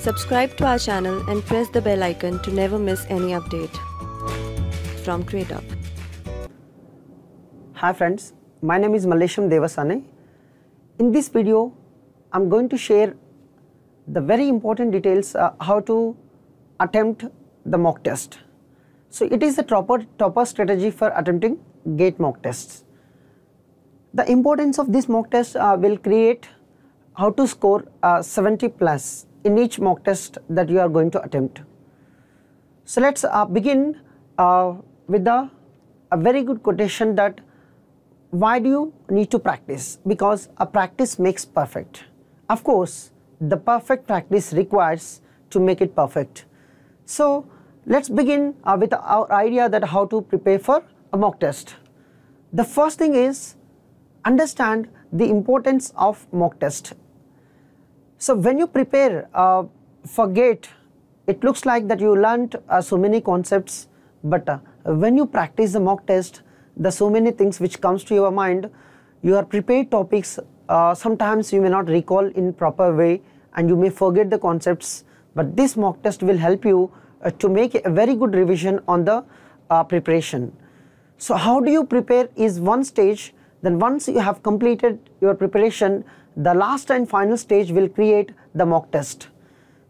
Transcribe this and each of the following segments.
Subscribe to our channel and press the bell icon to never miss any update. From Gradeup. Hi friends, my name is Mallesham Devasane. In this video, I'm going to share the very important details uh, how to attempt the mock test. So it is the proper, proper strategy for attempting gate mock tests. The importance of this mock test uh, will create how to score uh, 70 plus in each mock test that you are going to attempt. So let's uh, begin uh, with a very good quotation that why do you need to practice? Because a practice makes perfect. Of course, the perfect practice requires to make it perfect. So let's begin uh, with our idea that how to prepare for a mock test. The first thing is understand the importance of mock test. So when you prepare uh, for GATE, it looks like that you learnt uh, so many concepts, but uh, when you practice the mock test, the so many things which comes to your mind, your prepared topics, uh, sometimes you may not recall in proper way and you may forget the concepts, but this mock test will help you uh, to make a very good revision on the uh, preparation. So how do you prepare is one stage, then once you have completed your preparation, the last and final stage will create the mock test.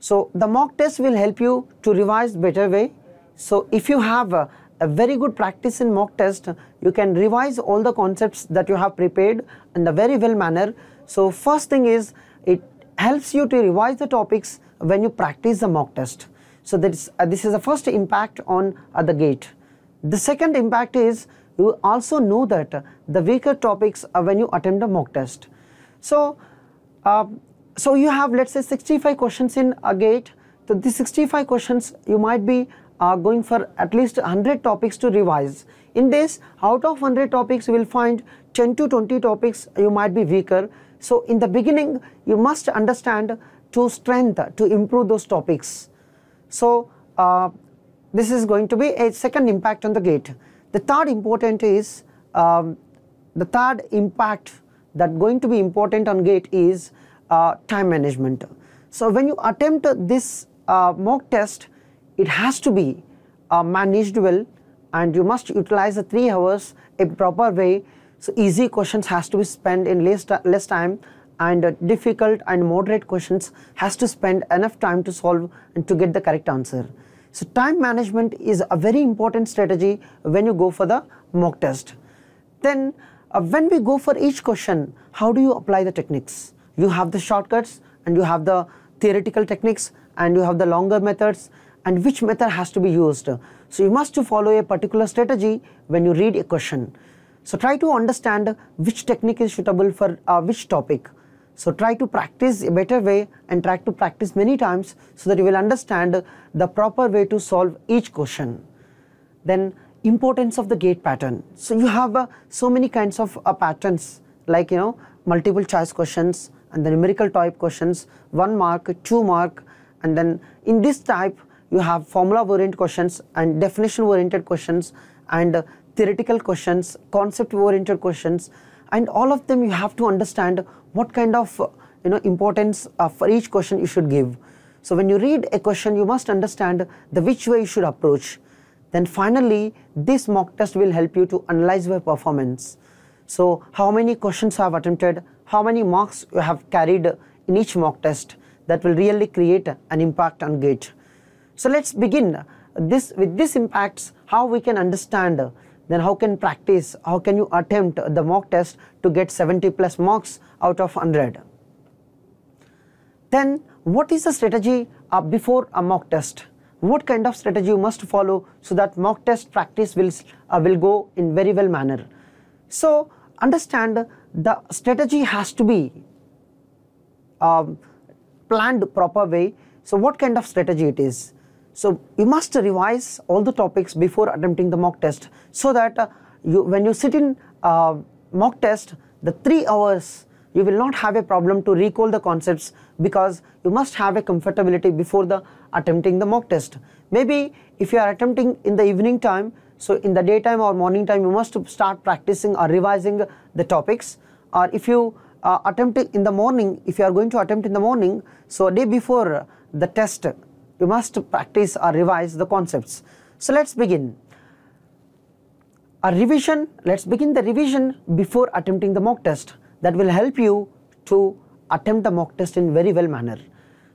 So the mock test will help you to revise better way. So if you have a, a, very good practice in mock test, you can revise all the concepts that you have prepared in a very well manner. So first thing is it helps you to revise the topics when you practice the mock test. So uh, this is the first impact on uh, the gate. The second impact is you also know that the weaker topics are when you attempt a mock test. So, uh, so you have let's say 65 questions in a gate. So these 65 questions you might be uh, going for at least 100 topics to revise. In this, out of 100 topics, you will find 10 to 20 topics you might be weaker. So in the beginning, you must understand to strength to improve those topics. So uh, this is going to be a second impact on the gate. The third important is um, the third impact that going to be important on gate is uh, time management. So when you attempt this uh, mock test, it has to be uh, managed well and you must utilize the 3 hours a proper way. So easy questions has to be spent in less, less time and uh, difficult and moderate questions has to spend enough time to solve and to get the correct answer. So time management is a very important strategy when you go for the mock test. Then uh, when we go for each question, how do you apply the techniques? You have the shortcuts and you have the theoretical techniques and you have the longer methods and which method has to be used. So you must follow a particular strategy when you read a question. So try to understand which technique is suitable for uh, which topic. So try to practice a better way and try to practice many times so that you will understand the proper way to solve each question. Then importance of the gate pattern. So you have uh, so many kinds of uh, patterns like you know multiple choice questions and the numerical type questions, one mark, two mark and then in this type you have formula oriented questions and definition oriented questions and uh, theoretical questions, concept oriented questions and all of them you have to understand what kind of uh, you know importance uh, for each question you should give. So when you read a question you must understand the which way you should approach then finally, this mock test will help you to analyze your performance. So how many questions you have attempted, how many marks you have carried in each mock test that will really create an impact on gate. So let's begin this with this impacts how we can understand then how can practice how can you attempt the mock test to get 70 plus marks out of 100 then what is the strategy uh, before a mock test what kind of strategy you must follow so that mock test practice will, uh, will go in very well manner. So understand the strategy has to be um, planned proper way. So what kind of strategy it is? So you must revise all the topics before attempting the mock test so that uh, you, when you sit in uh, mock test, the three hours you will not have a problem to recall the concepts because you must have a comfortability before the attempting the mock test. Maybe if you are attempting in the evening time, so in the daytime or morning time you must start practicing or revising the topics or if you uh, attempt in the morning, if you are going to attempt in the morning, so a day before the test. You must practice or revise the concepts. So let's begin. A revision, let's begin the revision before attempting the mock test. That will help you to attempt the mock test in very well manner.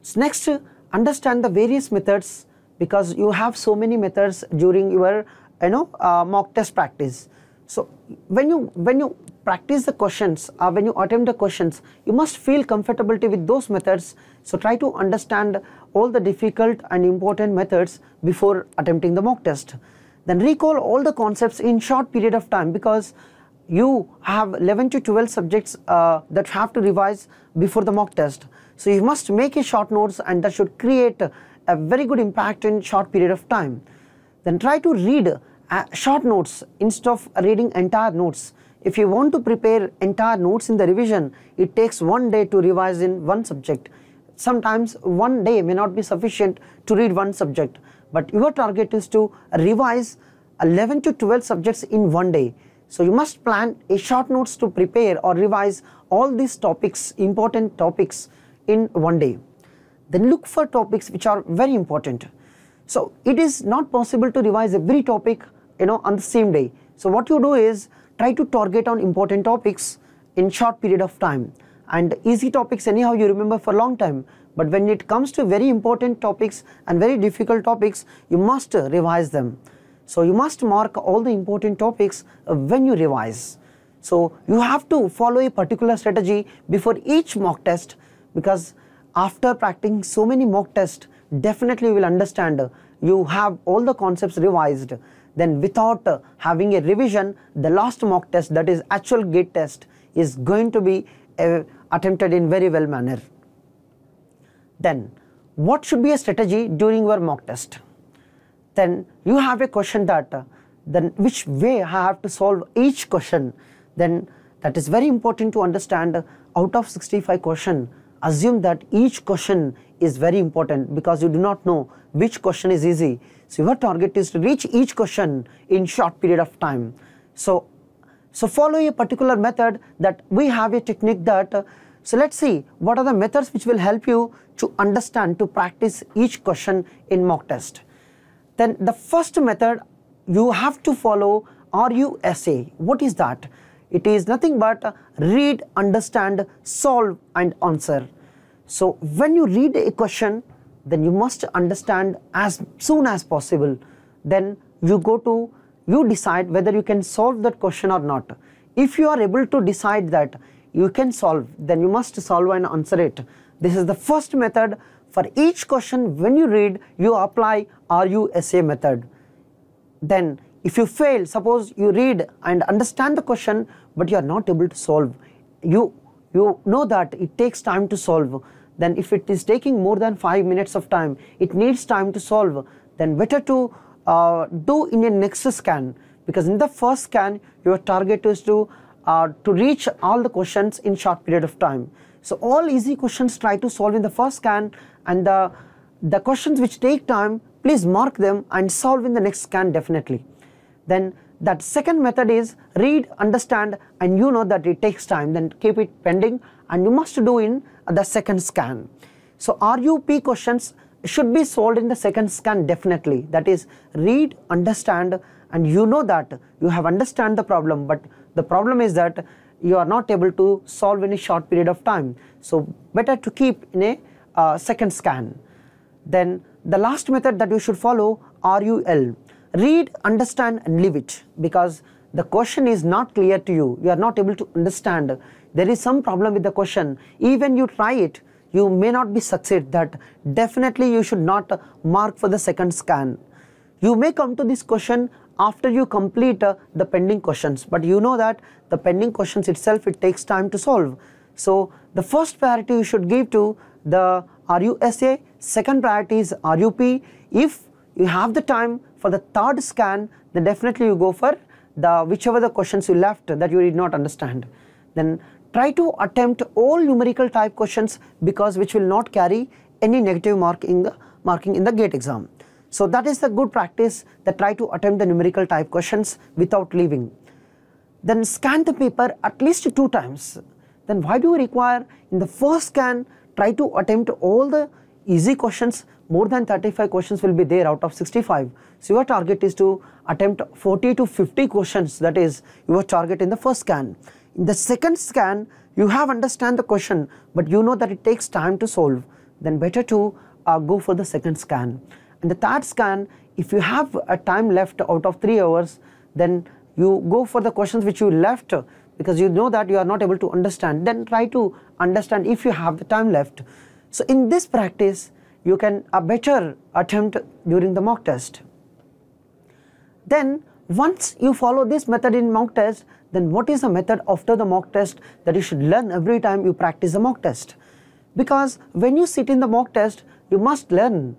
So next, understand the various methods because you have so many methods during your you know uh, mock test practice. So when you when you practice the questions or when you attempt the questions, you must feel comfortability with those methods. So try to understand all the difficult and important methods before attempting the mock test. Then recall all the concepts in short period of time because you have 11 to 12 subjects uh, that have to revise before the mock test. So you must make a short notes and that should create a very good impact in short period of time. Then try to read uh, short notes instead of reading entire notes. If you want to prepare entire notes in the revision, it takes one day to revise in one subject. Sometimes one day may not be sufficient to read one subject, but your target is to revise 11 to 12 subjects in one day. So you must plan a short notes to prepare or revise all these topics, important topics in one day. Then look for topics which are very important. So it is not possible to revise every topic you know on the same day. So what you do is try to target on important topics in short period of time and easy topics anyhow you remember for a long time but when it comes to very important topics and very difficult topics you must revise them. So you must mark all the important topics when you revise. So you have to follow a particular strategy before each mock test because after practicing so many mock tests definitely you will understand you have all the concepts revised then without having a revision the last mock test that is actual gate test is going to be attempted in very well manner. Then what should be a strategy during your mock test? Then you have a question that uh, then which way I have to solve each question then that is very important to understand uh, out of 65 question assume that each question is very important because you do not know which question is easy. So your target is to reach each question in short period of time. So, so follow a particular method that we have a technique that uh, so let's see what are the methods which will help you to understand to practice each question in mock test. Then the first method you have to follow RUSA. What is that? It is nothing but read, understand, solve and answer. So when you read a question, then you must understand as soon as possible. Then you go to, you decide whether you can solve that question or not. If you are able to decide that you can solve, then you must solve and answer it. This is the first method. For each question, when you read, you apply RUSA method. Then if you fail, suppose you read and understand the question, but you are not able to solve, you, you know that it takes time to solve. Then if it is taking more than 5 minutes of time, it needs time to solve, then better to uh, do in a next scan because in the first scan, your target is to, uh, to reach all the questions in short period of time. So all easy questions try to solve in the first scan and the, the questions which take time, please mark them and solve in the next scan definitely then that second method is read, understand and you know that it takes time then keep it pending and you must do in the second scan. So RUP questions should be solved in the second scan definitely. That is read, understand and you know that you have understand the problem but the problem is that you are not able to solve in a short period of time. So better to keep in a uh, second scan. Then the last method that you should follow RUL read, understand and leave it because the question is not clear to you, you are not able to understand, there is some problem with the question, even you try it, you may not be succeed that definitely you should not mark for the second scan. You may come to this question after you complete uh, the pending questions but you know that the pending questions itself it takes time to solve. So the first priority you should give to the RUSA, second priority is RUP. If you have the time for the third scan then definitely you go for the whichever the questions you left that you did not understand then try to attempt all numerical type questions because which will not carry any negative mark in the marking in the gate exam. So that is the good practice that try to attempt the numerical type questions without leaving. Then scan the paper at least two times. Then why do you require? In the first scan try to attempt all the easy questions, more than 35 questions will be there out of 65. So your target is to attempt 40 to 50 questions. That is your target in the first scan. In the second scan, you have understand the question but you know that it takes time to solve then better to uh, go for the second scan. And the third scan if you have a time left out of 3 hours then you go for the questions which you left because you know that you are not able to understand then try to understand if you have the time left. So in this practice you can a better attempt during the mock test. Then once you follow this method in mock test then what is the method after the mock test that you should learn every time you practice the mock test? Because when you sit in the mock test you must learn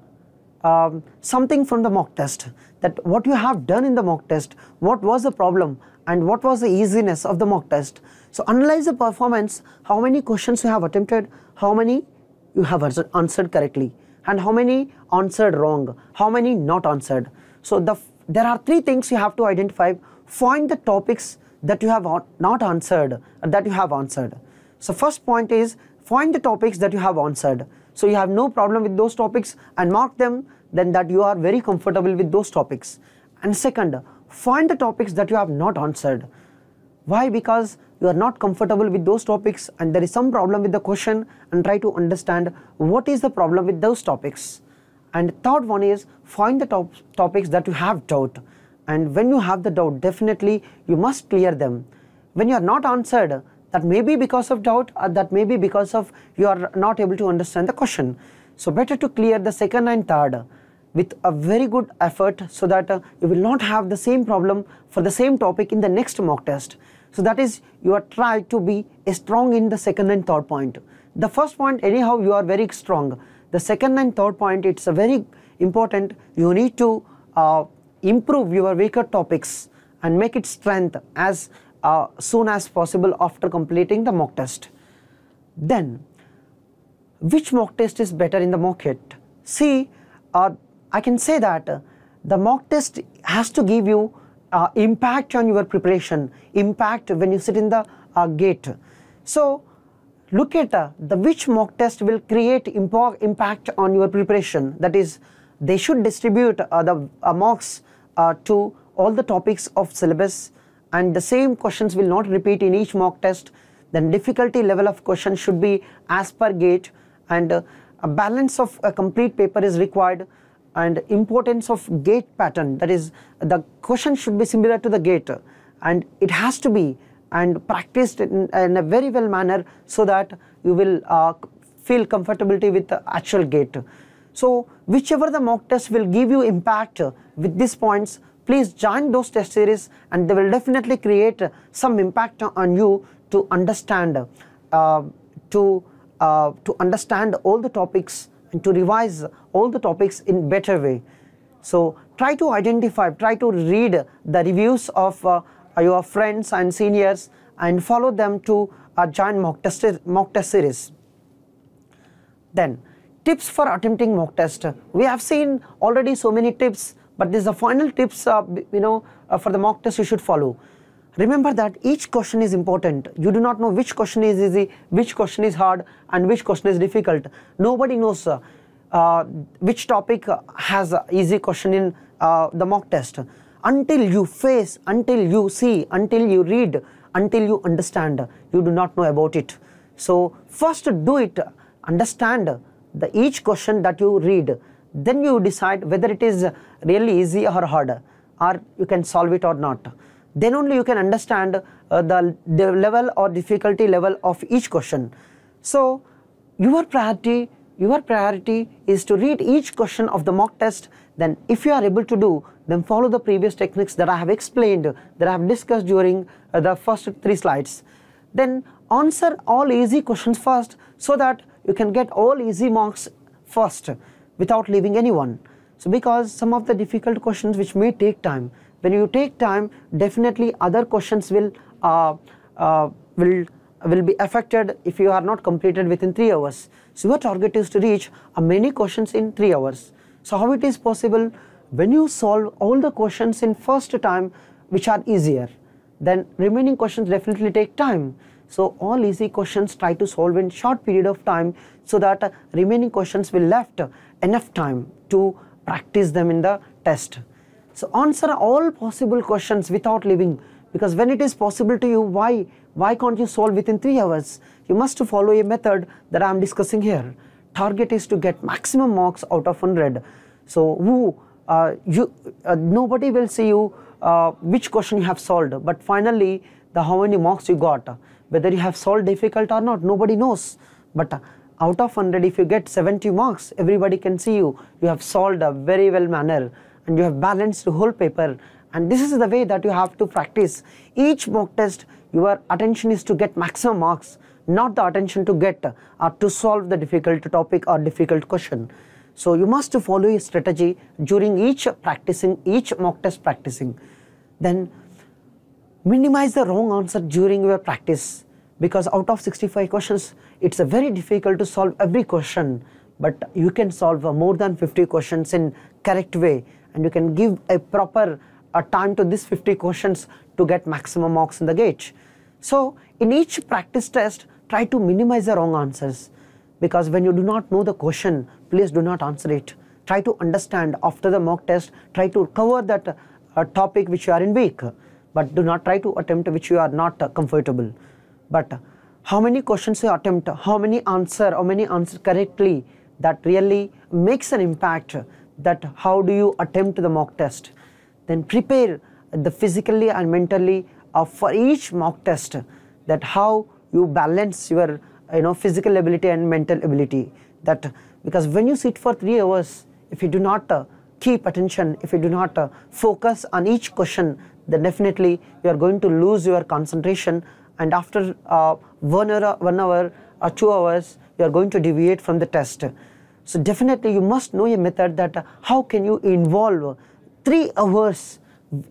um, something from the mock test that what you have done in the mock test, what was the problem and what was the easiness of the mock test. So analyze the performance, how many questions you have attempted, how many you have answered correctly and how many answered wrong, how many not answered. So the, there are three things you have to identify, find the topics that you have not answered uh, that you have answered. So first point is find the topics that you have answered. So you have no problem with those topics and mark them then that you are very comfortable with those topics. And second, find the topics that you have not answered. Why? Because you are not comfortable with those topics and there is some problem with the question and try to understand what is the problem with those topics. And third one is find the top topics that you have doubt and when you have the doubt definitely you must clear them. When you are not answered that may be because of doubt or that may be because of you are not able to understand the question. So better to clear the second and third with a very good effort so that uh, you will not have the same problem for the same topic in the next mock test. So that is you are trying to be strong in the second and third point. The first point anyhow you are very strong. The second and third point it's a very important you need to uh, improve your weaker topics and make it strength as uh, soon as possible after completing the mock test. Then, which mock test is better in the kit? See, uh, I can say that the mock test has to give you uh, impact on your preparation, impact when you sit in the uh, gate. So, look at uh, the which mock test will create impact on your preparation. That is they should distribute the mocks uh, to all the topics of syllabus and the same questions will not repeat in each mock test. Then difficulty level of question should be as per gate and uh, a balance of a complete paper is required and importance of gate pattern. That is the question should be similar to the gate and it has to be and practiced in, in a very well manner so that you will uh, feel comfortability with the actual gate. So whichever the mock test will give you impact with these points, please join those test series and they will definitely create some impact on you to understand, uh, to, uh, to understand all the topics and to revise all the topics in better way. So try to identify, try to read the reviews of uh, your friends and seniors and follow them to a join mock test, mock test series. Then tips for attempting mock test. We have seen already so many tips but this is the final tips uh, you know uh, for the mock test you should follow. Remember that each question is important. You do not know which question is easy, which question is hard and which question is difficult. Nobody knows uh, uh which topic has easy question in uh, the mock test. Until you face, until you see, until you read, until you understand, you do not know about it. So first do it, understand the each question that you read. Then you decide whether it is really easy or hard or you can solve it or not. Then only you can understand uh, the, the level or difficulty level of each question. So your priority your priority is to read each question of the mock test then if you are able to do then follow the previous techniques that I have explained that I have discussed during uh, the first three slides then answer all easy questions first so that you can get all easy marks first without leaving anyone. So because some of the difficult questions which may take time, when you take time definitely other questions will uh, uh, will will be affected if you are not completed within 3 hours. So your target is to reach many questions in 3 hours. So how it is possible? When you solve all the questions in first time which are easier, then remaining questions definitely take time. So all easy questions try to solve in short period of time so that remaining questions will left enough time to practice them in the test. So answer all possible questions without leaving because when it is possible to you, why, why can't you solve within 3 hours? You must follow a method that I am discussing here. Target is to get maximum marks out of 100. So who, uh, you, uh, nobody will see you uh, which question you have solved but finally the how many marks you got whether you have solved difficult or not nobody knows but out of 100 if you get 70 marks everybody can see you you have solved a very well manner and you have balanced the whole paper and this is the way that you have to practice. Each mock test your attention is to get maximum marks not the attention to get or to solve the difficult topic or difficult question. So you must follow a strategy during each practicing each mock test practicing. Then minimize the wrong answer during your practice because out of 65 questions it's very difficult to solve every question. But you can solve more than 50 questions in correct way and you can give a proper uh, time to these 50 questions to get maximum marks in the gate. So in each practice test try to minimize the wrong answers because when you do not know the question please do not answer it. Try to understand after the mock test try to cover that uh, topic which you are in weak but do not try to attempt which you are not uh, comfortable. But how many questions you attempt, how many answer, how many answer correctly that really makes an impact that how do you attempt the mock test. Then prepare the physically and mentally uh, for each mock test that how you balance your you know physical ability and mental ability that because when you sit for 3 hours if you do not uh, keep attention if you do not uh, focus on each question then definitely you are going to lose your concentration and after uh, one hour, one hour or two hours you are going to deviate from the test. So definitely you must know a method that uh, how can you involve three hours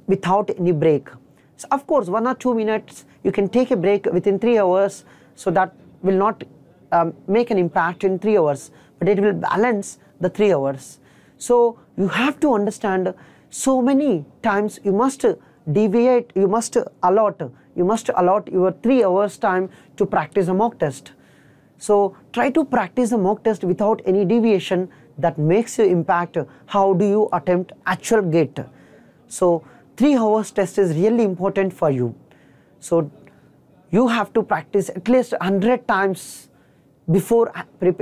without any break. So of course one or two minutes you can take a break within three hours so that will not um, make an impact in three hours but it will balance the three hours. So you have to understand so many times you must deviate, you must allot, you must allot your 3 hours time to practice a mock test. So try to practice a mock test without any deviation that makes you impact how do you attempt actual gate. So 3 hours test is really important for you. So you have to practice at least 100 times before,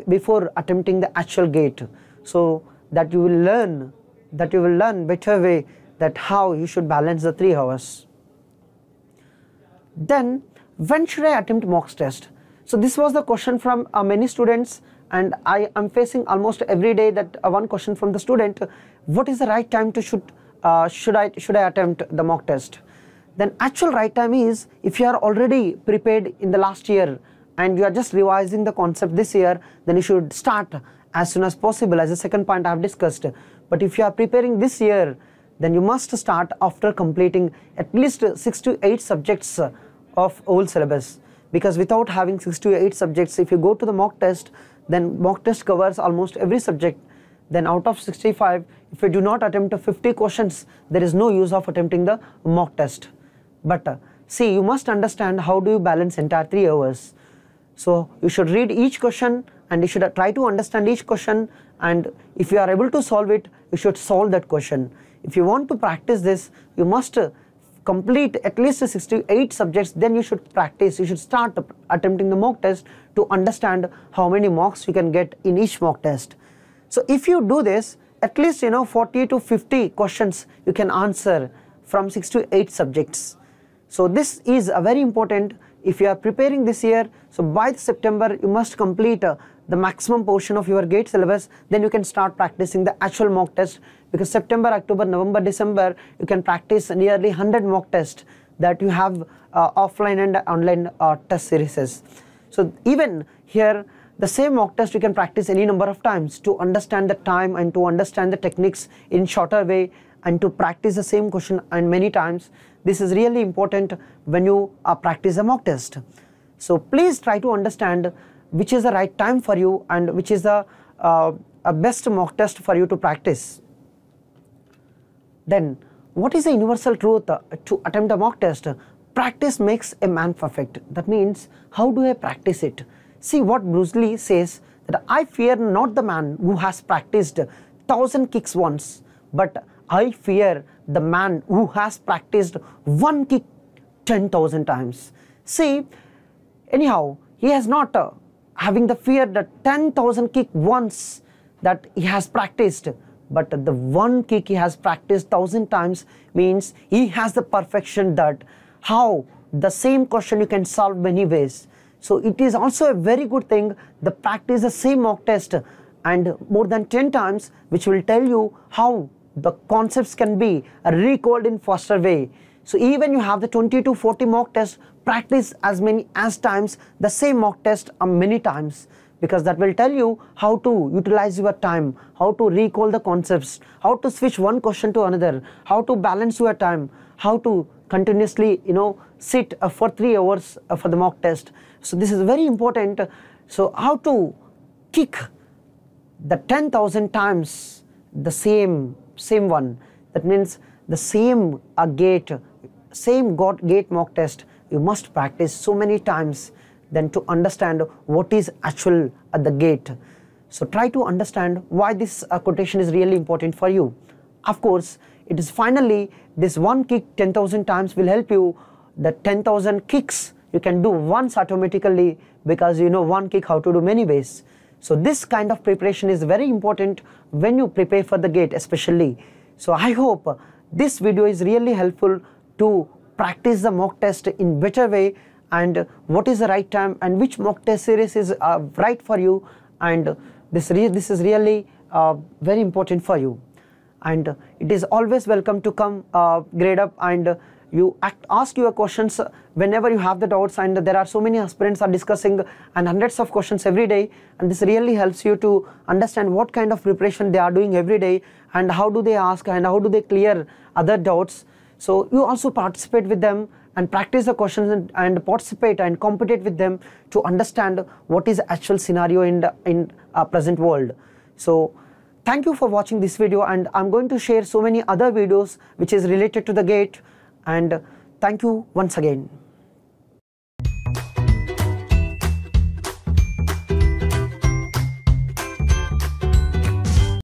before attempting the actual gate. So that you will learn, that you will learn better way that how you should balance the 3 hours. Then when should I attempt mock test? So this was the question from uh, many students and I am facing almost every day that uh, one question from the student, what is the right time to should, uh, should, I, should I attempt the mock test? Then actual right time is if you are already prepared in the last year and you are just revising the concept this year, then you should start as soon as possible as the second point I have discussed. But if you are preparing this year, then you must start after completing at least 6 to 8 subjects of whole syllabus because without having 6 to 8 subjects if you go to the mock test then mock test covers almost every subject. Then out of 65 if you do not attempt 50 questions there is no use of attempting the mock test. But uh, see you must understand how do you balance entire 3 hours. So you should read each question and you should try to understand each question and if you are able to solve it you should solve that question. If you want to practice this you must complete at least 68 subjects then you should practice. You should start attempting the mock test to understand how many marks you can get in each mock test. So if you do this at least you know 40 to 50 questions you can answer from 6 to 8 subjects. So this is a very important if you are preparing this year so by September you must complete uh, the maximum portion of your gate syllabus then you can start practicing the actual mock test because September, October, November, December you can practice nearly 100 mock tests that you have uh, offline and online uh, test series. So even here the same mock test you can practice any number of times to understand the time and to understand the techniques in shorter way and to practice the same question and many times. This is really important when you uh, practice a mock test. So please try to understand which is the right time for you and which is the uh, best mock test for you to practice. Then what is the universal truth uh, to attempt a mock test? practice makes a man perfect. That means, how do I practice it? See what Bruce Lee says that I fear not the man who has practiced thousand kicks once, but I fear the man who has practiced one kick 10,000 times. See, anyhow, he has not uh, having the fear that 10,000 kick once that he has practiced, but the one kick he has practiced thousand times means he has the perfection that how the same question you can solve many ways. So it is also a very good thing the practice the same mock test and more than 10 times which will tell you how the concepts can be recalled in faster way. So even you have the 20 to 40 mock test, practice as many as times the same mock test many times because that will tell you how to utilize your time, how to recall the concepts, how to switch one question to another, how to balance your time, how to continuously you know sit uh, for 3 hours uh, for the mock test. So this is very important. So how to kick the 10,000 times the same same one that means the same uh, gate same God gate mock test you must practice so many times then to understand what is actual at the gate so try to understand why this uh, quotation is really important for you of course it is finally this one kick 10000 times will help you the 10000 kicks you can do once automatically because you know one kick how to do many ways. So this kind of preparation is very important when you prepare for the gate especially. So I hope this video is really helpful to practice the mock test in better way and what is the right time and which mock test series is uh, right for you and this, this is really uh, very important for you and it is always welcome to come uh, grade up and you act, ask your questions whenever you have the doubts and there are so many aspirants are discussing and hundreds of questions every day and this really helps you to understand what kind of preparation they are doing every day and how do they ask and how do they clear other doubts. So you also participate with them and practice the questions and, and participate and compete with them to understand what is actual scenario in the in our present world. So thank you for watching this video and I'm going to share so many other videos which is related to the gate and thank you once again.